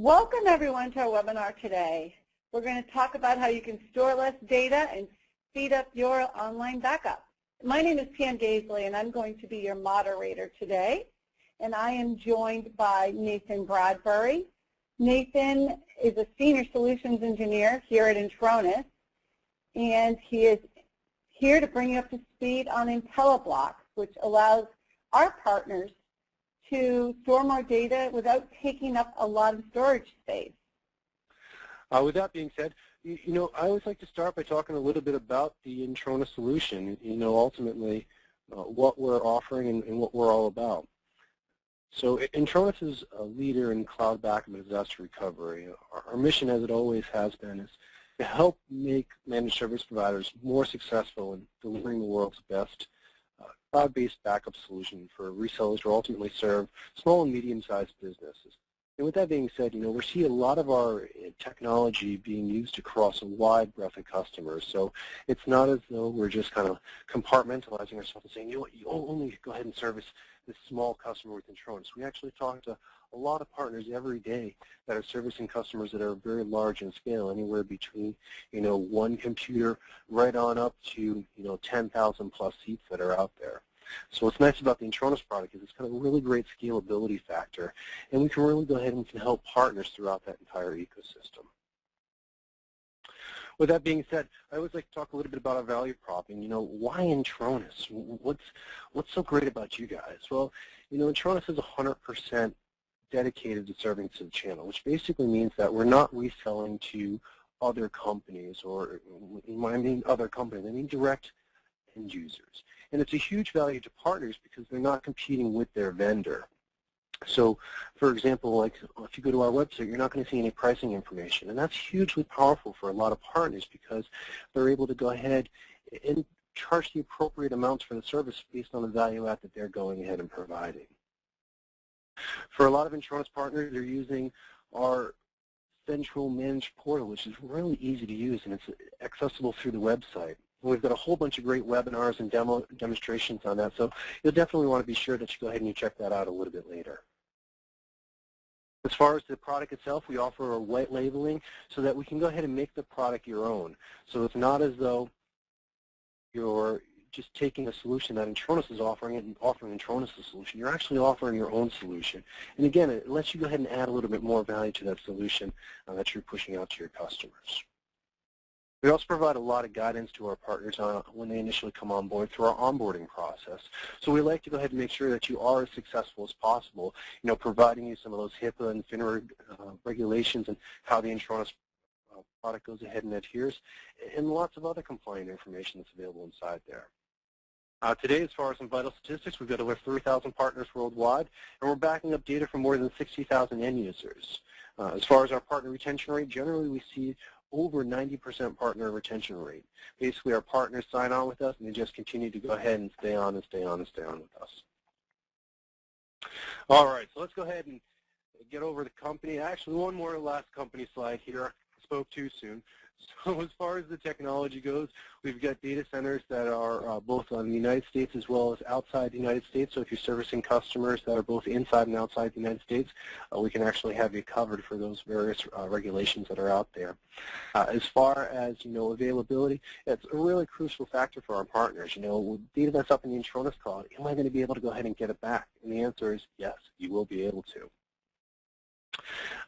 Welcome everyone to our webinar today. We're going to talk about how you can store less data and speed up your online backup. My name is Pam Gaisley and I'm going to be your moderator today. And I am joined by Nathan Bradbury. Nathan is a Senior Solutions Engineer here at Intronis and he is here to bring you up to speed on IntelliBlox, which allows our partners to store more data without taking up a lot of storage space. Uh, with that being said, you, you, know, I always like to start by talking a little bit about the Intronis solution, you know, ultimately uh, what we're offering and, and, what we're all about. So Intronis is a leader in cloud backup and disaster recovery. Our, our mission, as it always has been, is to help make managed service providers more successful in delivering the world's best cloud-based backup solution for resellers to ultimately serve small and medium-sized businesses. And with that being said, you know, we see a lot of our eh, technology being used across a wide breadth of customers. So it's not as though we're just kind of compartmentalizing ourselves and saying, you know you only go ahead and service this small customer with Intronis. We actually talk to a lot of partners every day that are servicing customers that are very large in scale, anywhere between, you know, one computer right on up to, you know, 10,000 plus seats that are out there. So what's nice about the Intronis product is it's got a really great scalability factor, and we can really go ahead and can help partners throughout that entire ecosystem. With that being said, I always like to talk a little bit about our value prop and, you know, why Intronis? What's, what's so great about you guys? Well, you know, Intronis is 100% dedicated to serving to the channel, which basically means that we're not reselling to other companies or when I mean other companies, I mean direct end users. And it's a huge value to partners because they're not competing with their vendor. So, for example, like if you go to our website, you're not going to see any pricing information. And that's hugely powerful for a lot of partners because they're able to go ahead and charge the appropriate amounts for the service based on the value add that they're going ahead and providing. For a lot of Intronis partners, they're using our central managed portal, which is really easy to use, and it's accessible through the website. We've got a whole bunch of great webinars and demo demonstrations on that, so you'll definitely want to be sure that you go ahead and you check that out a little bit later. As far as the product itself, we offer a white labeling so that we can go ahead and make the product your own. So it's not as though you're just taking a solution that Intronis is offering and offering Intronis solution. You're actually offering your own solution. And again, it lets you go ahead and add a little bit more value to that solution uh, that you're pushing out to your customers. We also provide a lot of guidance to our partners on when they initially come on board through our onboarding process. So we like to go ahead and make sure that you are as successful as possible, you know, providing you some of those HIPAA and FINRA uh, regulations and how the Intronis uh, product goes ahead and adheres, and lots of other compliant information that's available inside there. Uh, today, as far as some vital statistics, we've got over 3,000 partners worldwide, and we're backing up data from more than 60,000 end users. Uh, as far as our partner retention rate, generally we see over 90% partner retention rate. Basically, our partners sign on with us, and they just continue to go ahead and stay on and stay on and stay on with us. All right, so let's go ahead and get over the company. Actually, one more last company slide here. I spoke too soon. So as far as the technology goes, we've got data centers that are uh, both on the United States as well as outside the United States. So if you're servicing customers that are both inside and outside the United States, uh, we can actually have you covered for those various uh, regulations that are out there. Uh, as far as you know availability, it's a really crucial factor for our partners. You know, data that's up in the Intronis cloud, am I going to be able to go ahead and get it back? And the answer is yes, you will be able to.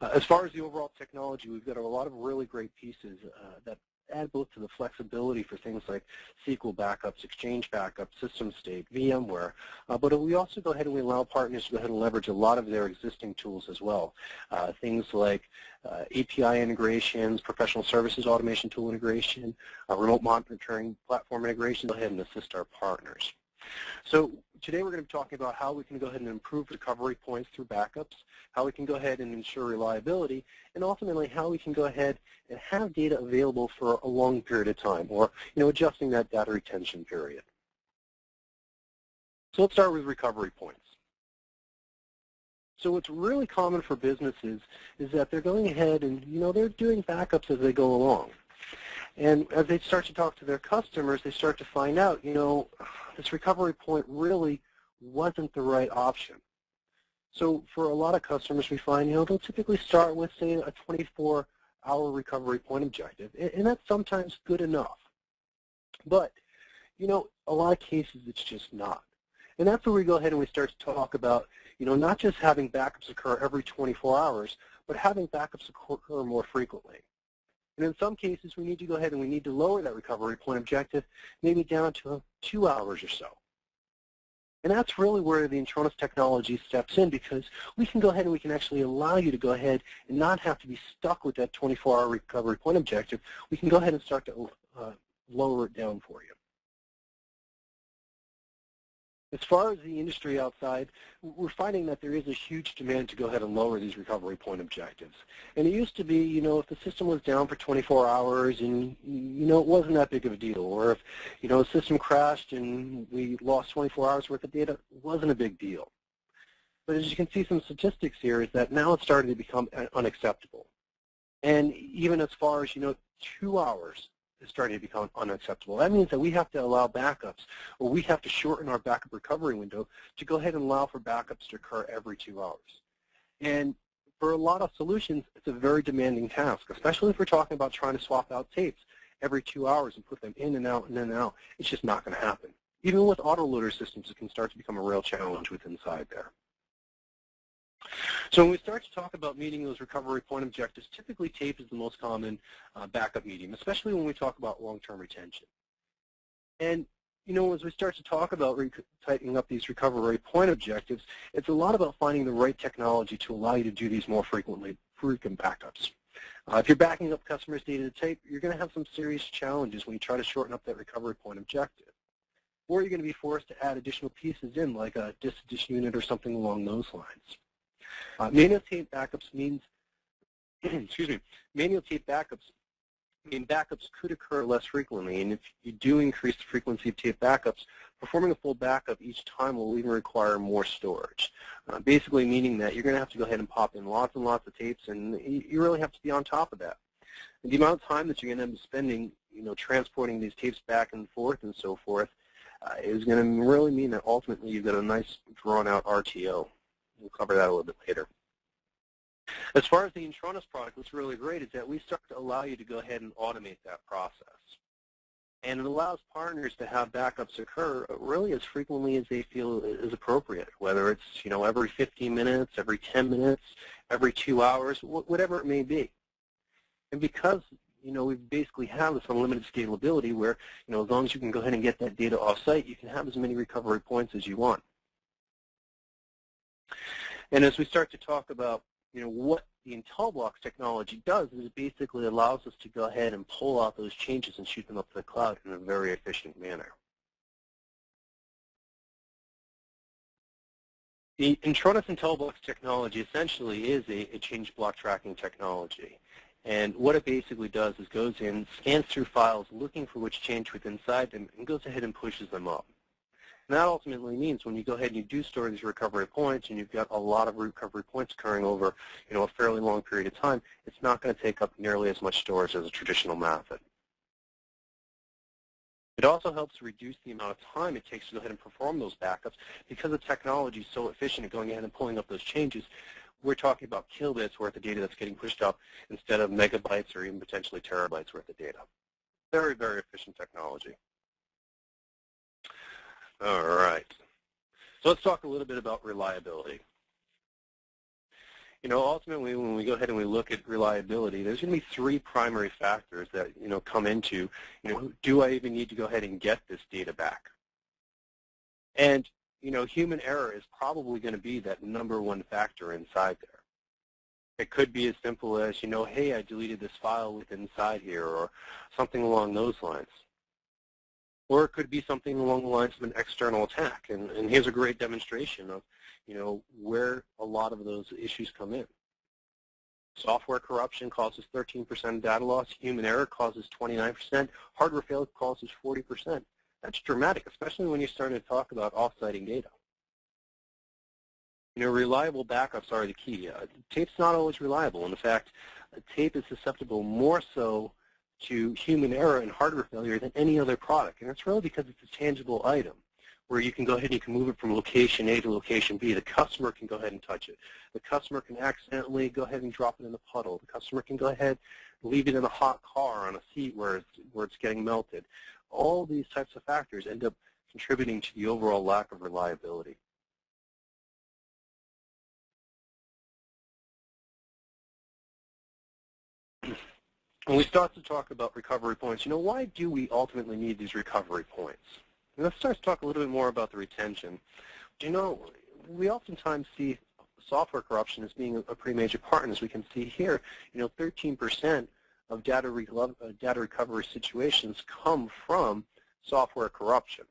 Uh, as far as the overall technology, we've got a lot of really great pieces uh, that add both to the flexibility for things like SQL backups, Exchange backups, system state, VMware, uh, but we also go ahead and we allow partners to go ahead and leverage a lot of their existing tools as well. Uh, things like uh, API integrations, professional services automation tool integration, remote monitoring platform integration, go ahead and assist our partners. So today we're going to be talking about how we can go ahead and improve recovery points through backups, how we can go ahead and ensure reliability, and ultimately how we can go ahead and have data available for a long period of time, or you know, adjusting that data retention period. So let's start with recovery points. So what's really common for businesses is that they're going ahead and you know they're doing backups as they go along. And as they start to talk to their customers, they start to find out, you know, this recovery point really wasn't the right option. So for a lot of customers, we find, you know, they'll typically start with, say, a 24-hour recovery point objective, and that's sometimes good enough. But, you know, a lot of cases it's just not. And that's where we go ahead and we start to talk about, you know, not just having backups occur every 24 hours, but having backups occur more frequently. And in some cases, we need to go ahead and we need to lower that recovery point objective maybe down to two hours or so. And that's really where the Intronis technology steps in because we can go ahead and we can actually allow you to go ahead and not have to be stuck with that 24-hour recovery point objective. We can go ahead and start to uh, lower it down for you. As far as the industry outside, we're finding that there is a huge demand to go ahead and lower these recovery point objectives. And it used to be, you know, if the system was down for 24 hours and, you know, it wasn't that big of a deal. Or if, you know, a system crashed and we lost 24 hours worth of data, it wasn't a big deal. But as you can see some statistics here is that now it's starting to become unacceptable. And even as far as, you know, two hours is starting to become unacceptable. That means that we have to allow backups, or we have to shorten our backup recovery window to go ahead and allow for backups to occur every two hours. And for a lot of solutions, it's a very demanding task, especially if we're talking about trying to swap out tapes every two hours and put them in and out and in and out. It's just not going to happen. Even with autoloader systems, it can start to become a real challenge with inside there. So when we start to talk about meeting those recovery point objectives, typically tape is the most common uh, backup medium, especially when we talk about long-term retention. And you know, as we start to talk about tightening up these recovery point objectives, it's a lot about finding the right technology to allow you to do these more frequently, frequent backups. Uh, if you're backing up customers' data to tape, you're going to have some serious challenges when you try to shorten up that recovery point objective. Or you're going to be forced to add additional pieces in, like a disk addition unit or something along those lines. Uh, manual tape backups means, excuse me, manual tape backups mean backups could occur less frequently, and if you do increase the frequency of tape backups, performing a full backup each time will even require more storage. Uh, basically meaning that you're going to have to go ahead and pop in lots and lots of tapes, and you really have to be on top of that. And the amount of time that you're going to end up spending, you know, transporting these tapes back and forth and so forth, uh, is going to really mean that ultimately you've got a nice drawn-out RTO. We'll cover that a little bit later. As far as the Intronis product, what's really great is that we start to allow you to go ahead and automate that process. And it allows partners to have backups occur really as frequently as they feel is appropriate, whether it's you know every 15 minutes, every 10 minutes, every two hours, whatever it may be. And because you know we basically have this unlimited scalability where you know as long as you can go ahead and get that data off-site, you can have as many recovery points as you want. And as we start to talk about, you know, what the Intelliblox technology does is it basically allows us to go ahead and pull out those changes and shoot them up to the cloud in a very efficient manner. The Intronis Intelliblox technology essentially is a, a change block tracking technology. And what it basically does is goes in, scans through files looking for which change within inside them, and goes ahead and pushes them up. And that ultimately means when you go ahead and you do store these recovery points and you've got a lot of recovery points occurring over you know, a fairly long period of time, it's not going to take up nearly as much storage as a traditional method. It also helps reduce the amount of time it takes to go ahead and perform those backups because the technology is so efficient at going ahead and pulling up those changes. We're talking about kilobits worth of data that's getting pushed up instead of megabytes or even potentially terabytes worth of data. Very, very efficient technology. All right. So let's talk a little bit about reliability. You know, ultimately, when we go ahead and we look at reliability, there's going to be three primary factors that, you know, come into, you know, do I even need to go ahead and get this data back? And, you know, human error is probably going to be that number one factor inside there. It could be as simple as, you know, hey, I deleted this file with inside here or something along those lines or it could be something along the lines of an external attack. And, and here's a great demonstration of, you know, where a lot of those issues come in. Software corruption causes 13% data loss. Human error causes 29%. Hardware failure causes 40%. That's dramatic, especially when you start to talk about off-siting data. You know, reliable backups are the key. Uh, tape's not always reliable. In fact, tape is susceptible more so to human error and hardware failure than any other product. And it's really because it's a tangible item. where you can go ahead and you can move it from location A to location B. The customer can go ahead and touch it. The customer can accidentally go ahead and drop it in the puddle. The customer can go ahead and leave it in a hot car on a seat where it's, where it's getting melted. All these types of factors end up contributing to the overall lack of reliability. When we start to talk about recovery points, you know, why do we ultimately need these recovery points? And let's start to talk a little bit more about the retention. Do You know, we oftentimes see software corruption as being a pretty major part, and as we can see here, you know, 13% of data, re uh, data recovery situations come from software corruption.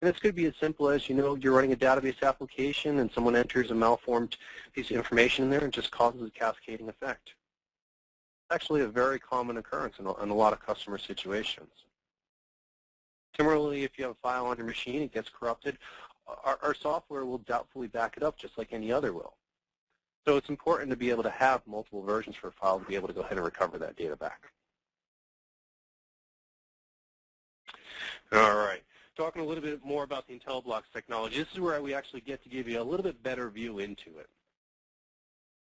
And this could be as simple as, you know, you're running a database application and someone enters a malformed piece of information in there and just causes a cascading effect actually a very common occurrence in a, in a lot of customer situations. Similarly, if you have a file on your machine, it gets corrupted, our, our, software will doubtfully back it up just like any other will. So it's important to be able to have multiple versions for a file to be able to go ahead and recover that data back. All right. Talking a little bit more about the IntelliBlox technology, this is where we actually get to give you a little bit better view into it.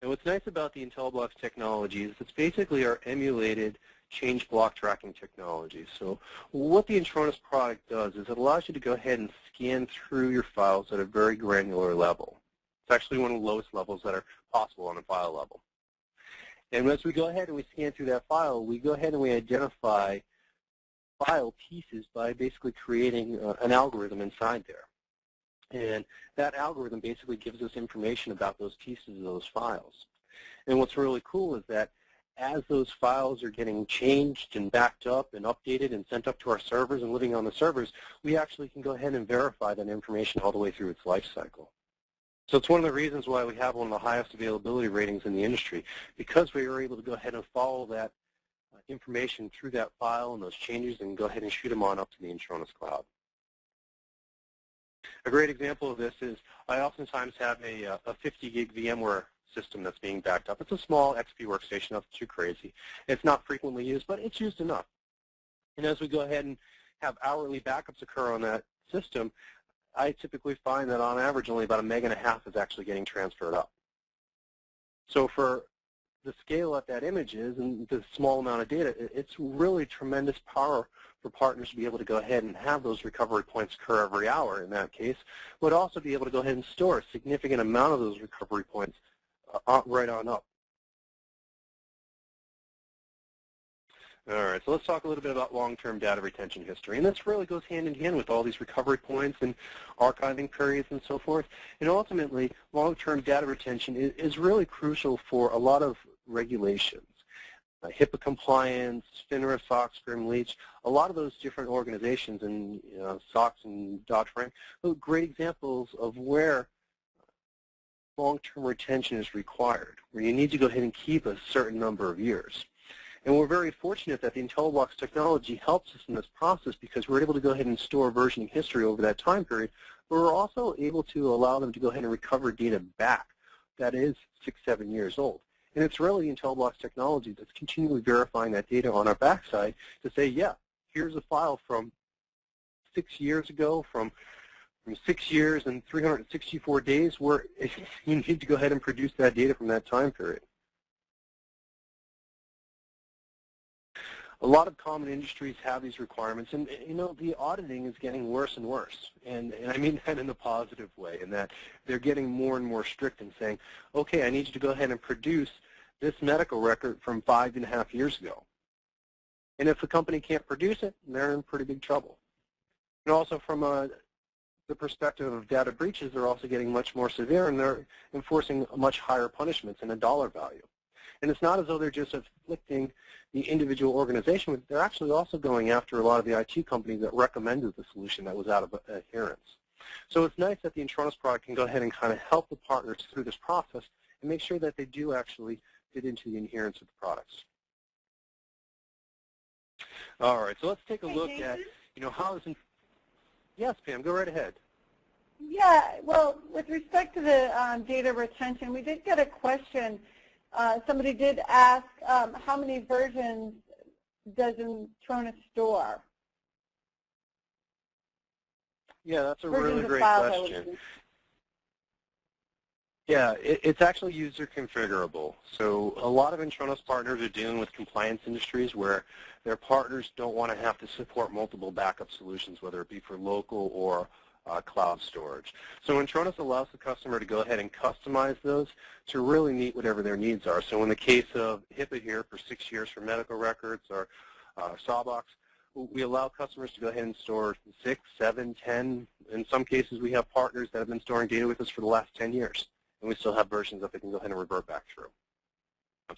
And what's nice about the IntelliBlox technology is it's basically our emulated change block tracking technology. So what the Intronis product does is it allows you to go ahead and scan through your files at a very granular level. It's actually one of the lowest levels that are possible on a file level. And as we go ahead and we scan through that file, we go ahead and we identify file pieces by basically creating uh, an algorithm inside there. And that algorithm basically gives us information about those pieces of those files. And what's really cool is that as those files are getting changed and backed up and updated and sent up to our servers and living on the servers, we actually can go ahead and verify that information all the way through its life cycle. So it's one of the reasons why we have one of the highest availability ratings in the industry, because we were able to go ahead and follow that uh, information through that file and those changes and go ahead and shoot them on up to the Intronis cloud. A great example of this is I oftentimes have a, uh, a 50 gig VMware system that's being backed up. It's a small XP workstation, nothing too crazy. It's not frequently used, but it's used enough. And as we go ahead and have hourly backups occur on that system, I typically find that on average only about a meg and a half is actually getting transferred up. So for the scale that that image is and the small amount of data, it's really tremendous power for partners to be able to go ahead and have those recovery points occur every hour in that case, but also be able to go ahead and store a significant amount of those recovery points uh, right on up. All right, so let's talk a little bit about long-term data retention history. And this really goes hand in hand with all these recovery points and archiving periods and so forth. And ultimately, long-term data retention is, is really crucial for a lot of regulations. Uh, HIPAA compliance, FINRA, SOX, Gramm, LEACH, a lot of those different organizations and you know, SOX and Dodd-Frank, great examples of where long-term retention is required, where you need to go ahead and keep a certain number of years. And we're very fortunate that the IntelliBlox technology helps us in this process because we're able to go ahead and store versioning history over that time period, but we're also able to allow them to go ahead and recover data back that is six, seven years old. And it's really IntelliBlox technology that's continually verifying that data on our backside to say, yeah, here's a file from six years ago, from from six years and 364 days where you need to go ahead and produce that data from that time period. A lot of common industries have these requirements, and eh, you know the auditing is getting worse and worse, and, and I mean that in a positive way, in that they're getting more and more strict and saying, okay, I need you to go ahead and produce this medical record from five and a half years ago. And if the company can't produce it, they're in pretty big trouble. And also from a the perspective of data breaches, they're also getting much more severe and they're enforcing much higher punishments in a dollar value. And it's not as though they're just afflicting the individual organization, they're actually also going after a lot of the IT companies that recommended the solution that was out of adherence. So it's nice that the Intronis product can go ahead and kind of help the partners through this process and make sure that they do actually fit into the adherence of the products. All right, so let's take a look at, you know, how is Yes, Pam, go right ahead. Yeah, well, with respect to the um, data retention, we did get a question. Uh, somebody did ask um, how many versions does Intronis store? Yeah, that's a versions really great files question. Yeah, it, it's actually user configurable. So a lot of Intronis partners are dealing with compliance industries where their partners don't want to have to support multiple backup solutions, whether it be for local or uh, cloud storage. So Intronis allows the customer to go ahead and customize those to really meet whatever their needs are. So in the case of HIPAA here for six years for medical records or uh, Sarbox, we allow customers to go ahead and store six, seven, ten. In some cases, we have partners that have been storing data with us for the last 10 years and we still have versions that they can go ahead and revert back through.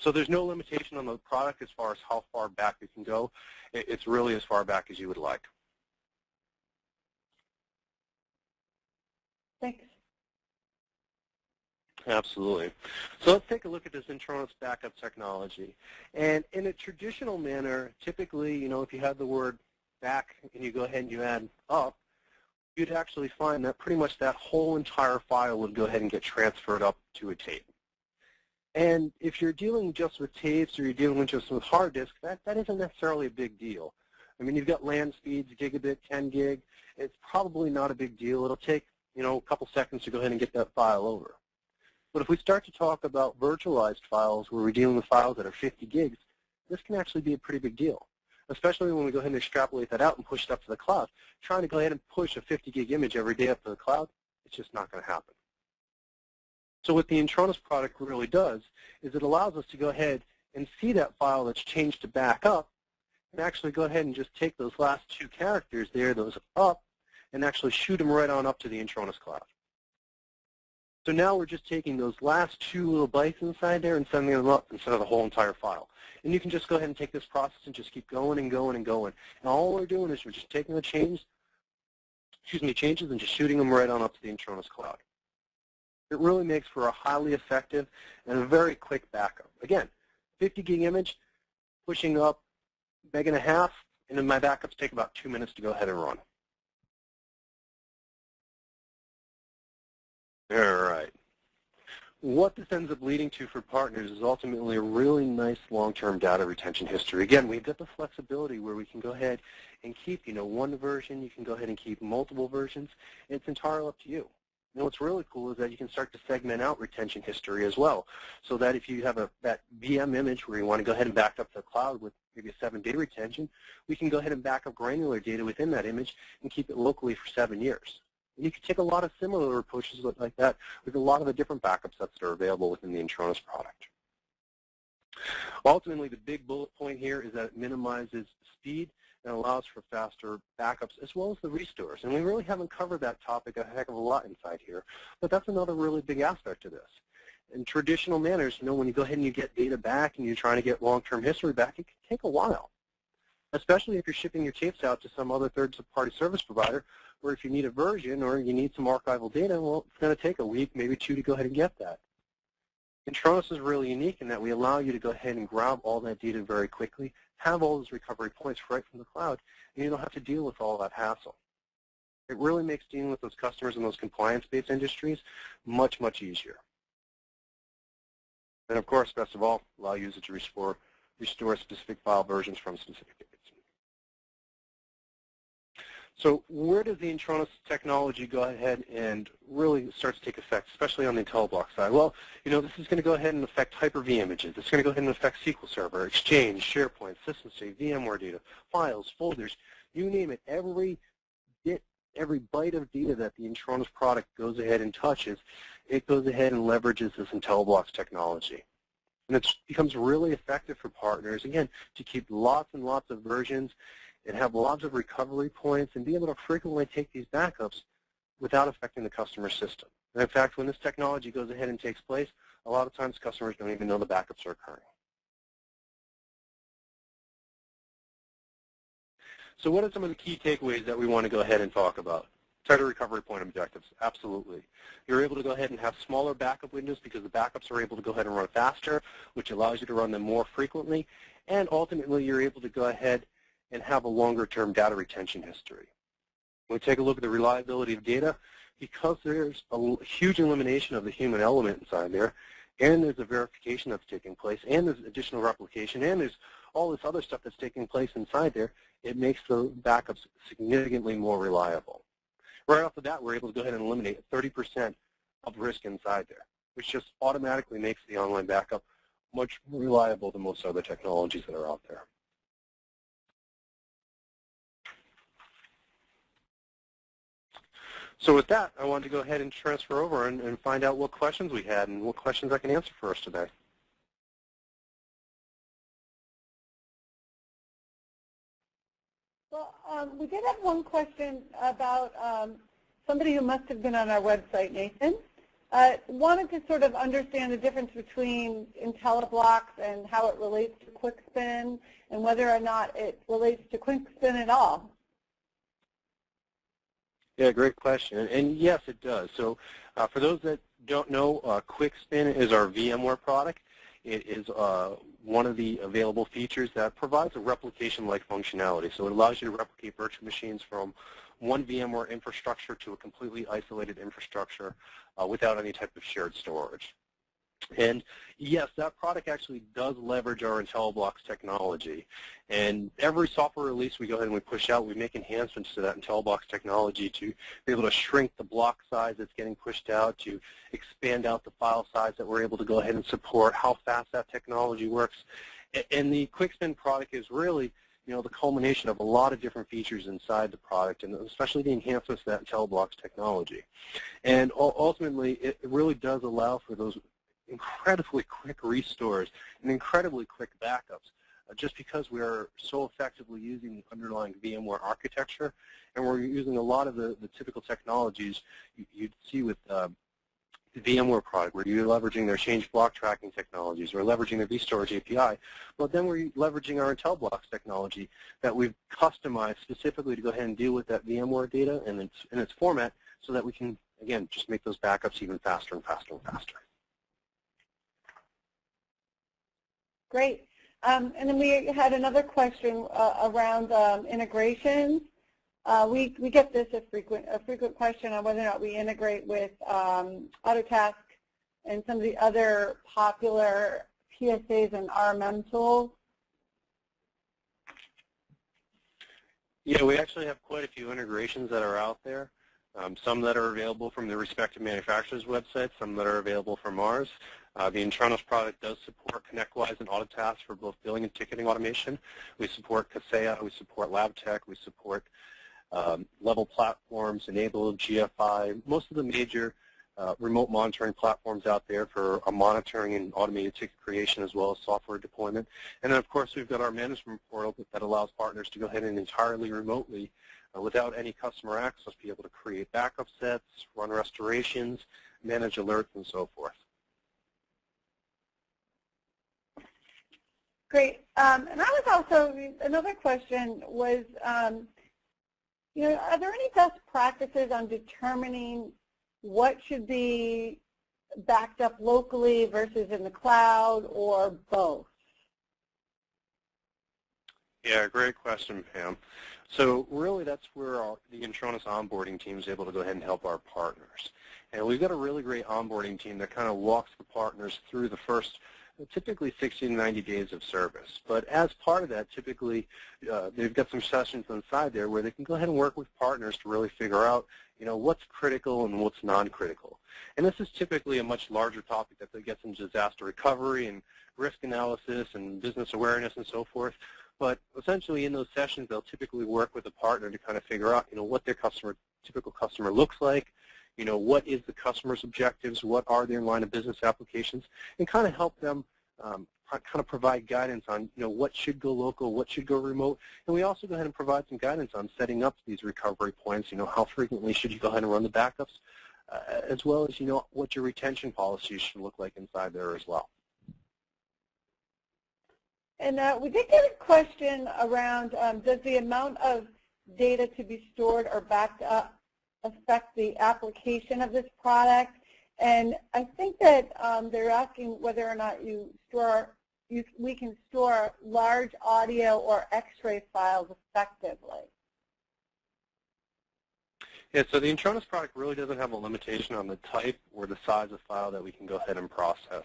So there's no limitation on the product as far as how far back it can go. It's really as far back as you would like. Thanks. Absolutely. So let's take a look at this Intronis backup technology. And in a traditional manner, typically, you know, if you had the word back and you go ahead and you add up, you'd actually find that pretty much that whole entire file would go ahead and get transferred up to a tape. And if you're dealing just with tapes or you're dealing just with hard disks, that, that isn't necessarily a big deal. I mean, you've got LAN speeds, gigabit, 10 gig. It's probably not a big deal. It'll take, you know, a couple seconds to go ahead and get that file over. But if we start to talk about virtualized files where we're dealing with files that are 50 gigs, this can actually be a pretty big deal especially when we go ahead and extrapolate that out and push it up to the cloud. Trying to go ahead and push a 50 gig image every day up to the cloud, it's just not going to happen. So what the Intronis product really does is it allows us to go ahead and see that file that's changed to backup and actually go ahead and just take those last two characters there, those up, and actually shoot them right on up to the Intronis cloud. So now we're just taking those last two little bytes inside there and sending them up instead of the whole entire file. And you can just go ahead and take this process and just keep going and going and going. And all we're doing is we're just taking the change, excuse me, changes and just shooting them right on up to the Intronis cloud. It really makes for a highly effective and a very quick backup. Again, 50 gig image, pushing up meg and a half, and then my backups take about two minutes to go ahead and run. All right. What this ends up leading to for partners is ultimately a really nice long-term data retention history. Again, we've got the flexibility where we can go ahead and keep, you know, one version. You can go ahead and keep multiple versions. It's entirely up to you. And what's really cool is that you can start to segment out retention history as well, so that if you have a that VM image where you want to go ahead and back up to the cloud with maybe a seven-day retention, we can go ahead and back up granular data within that image and keep it locally for seven years. You can take a lot of similar approaches like that with a lot of the different backup sets that are available within the Intronis product. Ultimately, the big bullet point here is that it minimizes speed and allows for faster backups as well as the restores. And we really haven't covered that topic a heck of a lot inside here, but that's another really big aspect of this. In traditional manners, you know, when you go ahead and you get data back and you're trying to get long-term history back, it can take a while, especially if you're shipping your tapes out to some other third-party service provider or if you need a version or you need some archival data, well, it's going to take a week, maybe two to go ahead and get that. Intronis is really unique in that we allow you to go ahead and grab all that data very quickly, have all those recovery points right from the cloud, and you don't have to deal with all that hassle. It really makes dealing with those customers in those compliance-based industries much, much easier. And of course, best of all, allow users to restore, restore specific file versions from specific. So where does the Intronis technology go ahead and really start to take effect, especially on the IntelliBlox side? Well, you know, this is going to go ahead and affect Hyper-V images. It's going to go ahead and affect SQL Server, Exchange, SharePoint, System State, VMware data, files, folders, you name it. Every bit, every byte of data that the Intronis product goes ahead and touches, it goes ahead and leverages this IntelliBlox technology. And it becomes really effective for partners, again, to keep lots and lots of versions and have lots of recovery points and be able to frequently take these backups without affecting the customer system. And in fact, when this technology goes ahead and takes place, a lot of times customers don't even know the backups are occurring. So what are some of the key takeaways that we want to go ahead and talk about? Tighter recovery point objectives, absolutely. You're able to go ahead and have smaller backup windows because the backups are able to go ahead and run faster, which allows you to run them more frequently. And ultimately, you're able to go ahead and have a longer-term data retention history. When we take a look at the reliability of data, because there's a huge elimination of the human element inside there, and there's a verification that's taking place, and there's additional replication, and there's all this other stuff that's taking place inside there, it makes the backups significantly more reliable. right off the bat, we're able to go ahead and eliminate 30% of risk inside there, which just automatically makes the online backup much more reliable than most other technologies that are out there. So with that, I wanted to go ahead and transfer over and, and find out what questions we had and what questions I can answer for us today. Well, um, we did have one question about um, somebody who must have been on our website, Nathan. Uh, wanted to sort of understand the difference between IntelliBlox and how it relates to QuickSpin and whether or not it relates to QuickSpin at all. Yeah, great question. And yes, it does. So uh, for those that don't know, uh, QuickSpin is our VMware product. It is uh, one of the available features that provides a replication-like functionality. So it allows you to replicate virtual machines from one VMware infrastructure to a completely isolated infrastructure uh, without any type of shared storage. And yes, that product actually does leverage our IntelliBlox technology. And every software release we go ahead and we push out, we make enhancements to that IntelliBlox technology to be able to shrink the block size that's getting pushed out, to expand out the file size that we're able to go ahead and support, how fast that technology works. And the QuickSpin product is really you know, the culmination of a lot of different features inside the product, and especially the enhancements to that IntelliBlox technology. And ultimately, it really does allow for those incredibly quick restores and incredibly quick backups uh, just because we are so effectively using the underlying VMware architecture and we're using a lot of the, the typical technologies you, would see with uh, the VMware product where you're leveraging their change block tracking technologies or leveraging their vStorage API. Well, then we're leveraging our IntelliBlox technology that we've customized specifically to go ahead and deal with that VMware data in its, in its format so that we can, again, just make those backups even faster and faster and faster. Great. Um, and then we had another question uh, around um, integrations. Uh, we, we get this a frequent, a frequent question on whether or not we integrate with um, Autotask and some of the other popular PSAs and RMM tools. Yeah, we actually have quite a few integrations that are out there. Um, some that are available from the respective manufacturers' websites, some that are available from ours. Uh, the Intronis product does support ConnectWise and Autotask for both billing and ticketing automation. We support Kaseya, we support LabTech, we support um, level platforms, N-able, GFI, most of the major uh, remote monitoring platforms out there for monitoring and automated ticket creation as well as software deployment. And then of course we've got our management portal that allows partners to go ahead and entirely remotely uh, without any customer access be able to create backup sets, run restorations, manage alerts and so forth. Great. Um, and I was also, another question was, um, you know, are there any best practices on determining what should be backed up locally versus in the cloud or both? Yeah, great question, Pam. So really that's where our, the Intronis onboarding team is able to go ahead and help our partners. And we've got a really great onboarding team that kind of walks the partners through the first typically 60 to 90 days of service. But as part of that, typically uh, they've got some sessions inside there where they can go ahead and work with partners to really figure out, you know, what's critical and what's non-critical. And this is typically a much larger topic that gets into disaster recovery and risk analysis and business awareness and so forth. But essentially in those sessions, they'll typically work with a partner to kind of figure out, you know, what their customer, typical customer looks like, you know, what is the customer's objectives, what are their line of business applications, and kind of help them um, kind of provide guidance on, you know, what should go local, what should go remote, and we also go ahead and provide some guidance on setting up these recovery points, you know, how frequently should you go ahead and run the backups, uh, as well as, you know, what your retention policies should look like inside there as well. And uh, we did get a question around, um, does the amount of data to be stored or backed up affect the application of this product. And I think that um, they're asking whether or not you store, you, we can store large audio or x-ray files effectively. Yeah, so the Intronis product really doesn't have a limitation on the type or the size of file that we can go ahead and process.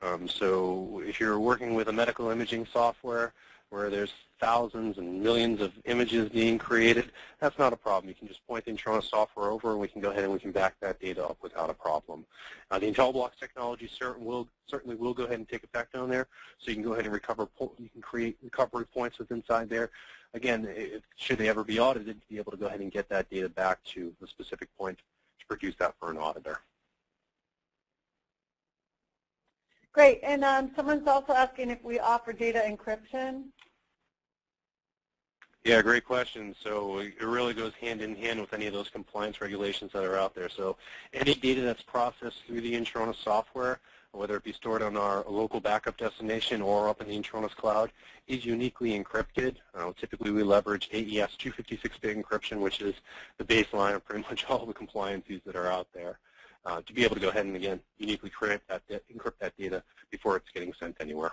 Um, so if you're working with a medical imaging software where there's thousands and millions of images being created, that's not a problem. You can just point the Intronis software over and we can go ahead and we can back that data up without a problem. Uh, the IntelliBlox technology certain will, certainly will go ahead and take effect on there, so you can go ahead and recover, you can create recovery points within inside there. Again, should they ever be audited, be able to go ahead and get that data back to the specific point to produce that for an auditor. Great, and um, someone's also asking if we offer data encryption. Yeah, great question. So it really goes hand in hand with any of those compliance regulations that are out there. So any data that's processed through the Intronis software, whether it be stored on our local backup destination or up in the Intronis cloud, is uniquely encrypted. Uh, typically we leverage AES 256-bit encryption, which is the baseline of pretty much all the compliances that are out there uh, to be able to go ahead and, again, uniquely that, encrypt that data before it's getting sent anywhere.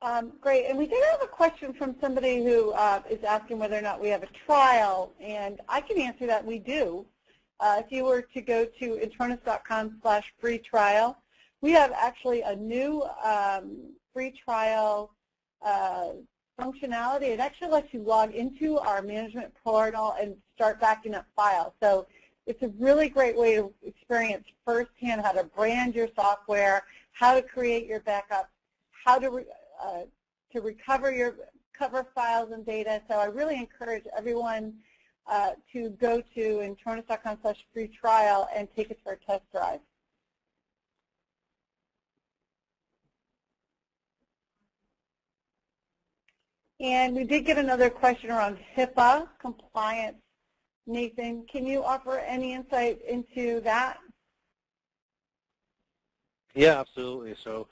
Um, great, and we did have a question from somebody who uh, is asking whether or not we have a trial, and I can answer that we do. Uh, if you were to go to intronis.com slash free trial, we have actually a new um, free trial uh, functionality. It actually lets you log into our management portal and start backing up files. So it's a really great way to experience firsthand how to brand your software, how to create your backups, how to, uh, to recover your cover files and data. So I really encourage everyone uh, to go to intronis.com slash free trial and take it for a test drive. And we did get another question around HIPAA compliance. Nathan, can you offer any insight into that? Yeah, absolutely. So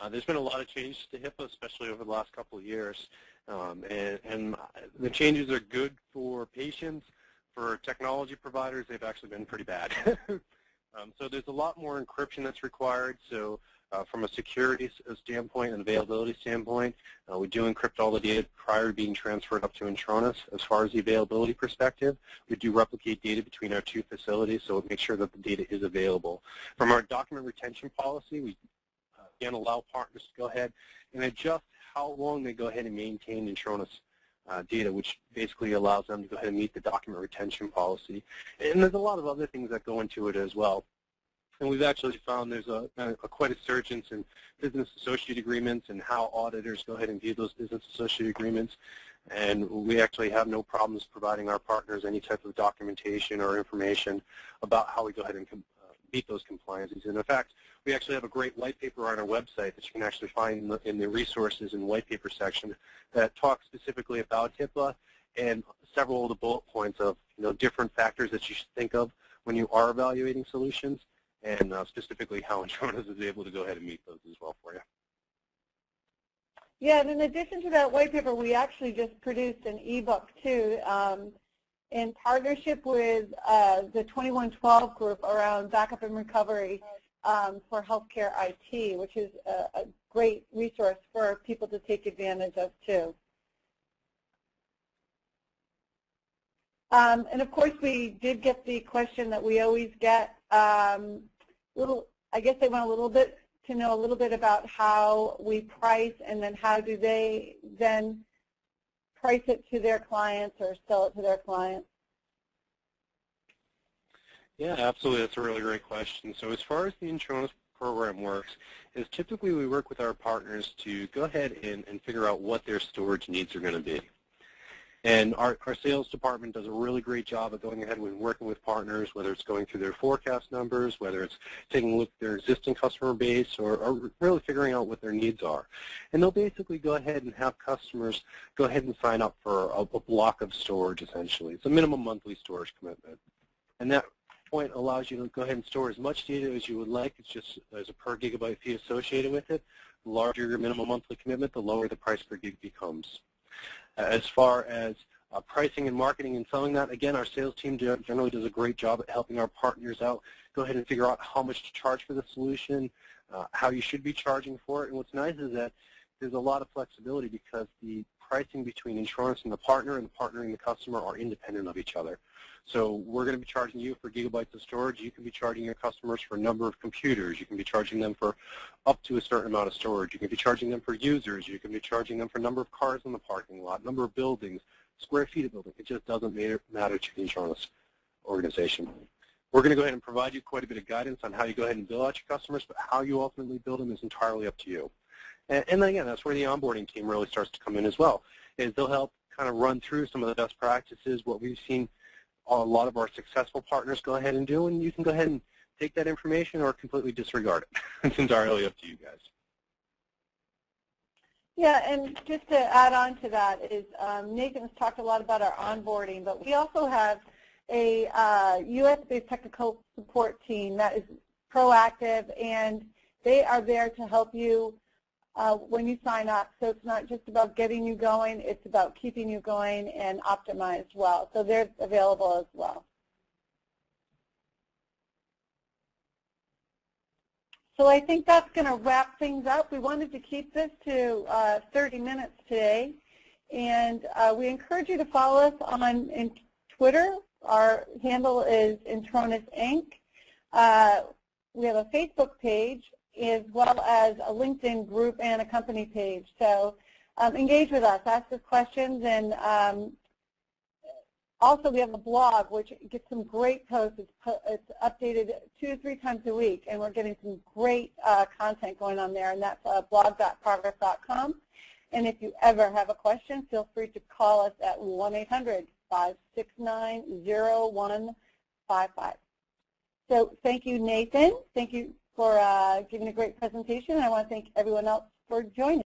uh, there's been a lot of changes to HIPAA, especially over the last couple of years. Um, and, and, the changes are good for patients. For technology providers, they've actually been pretty bad. um, so there's a lot more encryption that's required. So uh, from a security uh, standpoint and availability standpoint, uh, we do encrypt all the data prior to being transferred up to Intronis. As far as the availability perspective, we do replicate data between our two facilities, so it makes sure that the data is available. From our document retention policy, we again allow partners to go ahead and adjust how long they go ahead and maintain Intronis uh, data, which basically allows them to go ahead and meet the document retention policy. And there's a lot of other things that go into it as well. And we've actually found there's a, a, a quite a surge in business associate agreements and how auditors go ahead and view those business associate agreements. And we actually have no problems providing our partners any type of documentation or information about how we go ahead and meet those compliances. And in fact, we actually have a great white paper on our website that you can actually find in the, in the resources and white paper section that talks specifically about HIPAA and several of the bullet points of you know different factors that you should think of when you are evaluating solutions and uh, specifically how Intronis is able to go ahead and meet those as well for you. Yeah, and in addition to that white paper, we actually just produced an ebook too um, in partnership with uh, the 2112 group around backup and recovery um, for healthcare IT, which is a, a great resource for people to take advantage of too. Um, and of course, we did get the question that we always get. Um, little, I guess they want a little bit to know a little bit about how we price, and then how do they then price it to their clients or sell it to their clients. Yeah, absolutely. That's a really great question. So as far as the Intronis program works, is typically we work with our partners to go ahead and, and figure out what their storage needs are going to be. And our, our sales department does a really great job of going ahead and working with partners, whether it's going through their forecast numbers, whether it's taking a look at their existing customer base, or, or really figuring out what their needs are. And they'll basically go ahead and have customers go ahead and sign up for a, a block of storage, essentially. It's a minimum monthly storage commitment. And that point allows you to go ahead and store as much data as you would like. It's just there's a per gigabyte fee associated with it. The larger your minimum monthly commitment, the lower the price per gig becomes. As far as uh, pricing and marketing and selling that, again, our sales team generally does a great job at helping our partners out. Go ahead and figure out how much to charge for the solution, uh, how you should be charging for it. And what's nice is that there's a lot of flexibility because the pricing between Intronis and the partner and the partner and the customer are independent of each other. So we're going to be charging you for gigabytes of storage. You can be charging your customers for a number of computers. You can be charging them for up to a certain amount of storage. You can be charging them for users. You can be charging them for number of cars in the parking lot, number of buildings, square feet of building. It just doesn't matter to the Intronis organization. We're going to go ahead and provide you quite a bit of guidance on how you go ahead and bill out your customers, but how you ultimately build them is entirely up to you. And, and then again, that's where the onboarding team really starts to come in as well, is they'll help kind of run through some of the best practices, what we've seen a lot of our successful partners go ahead and do, and you can go ahead and take that information or completely disregard it. it's entirely up to you guys. Yeah, and just to add on to that is um, Nathan has talked a lot about our onboarding, but we also have a uh, U.S.-based technical support team that is proactive, and they are there to help you uh, when you sign up. So it's not just about getting you going, it's about keeping you going and optimized well. So they're available as well. So I think that's going to wrap things up. We wanted to keep this to uh, 30 minutes today. And uh, we encourage you to follow us on in Twitter. Our handle is Intronis Inc. Uh, we have a Facebook page as well as a LinkedIn group and a company page. So um, engage with us, ask us questions, and um, also we have a blog which gets some great posts. It's, it's, updated two to three times a week, and we're getting some great uh, content going on there, and that's uh, blog.progress.com. And if you ever have a question, feel free to call us at 1-800-569-0155. So thank you, Nathan. Thank you for uh, giving a great presentation. I want to thank everyone else for joining.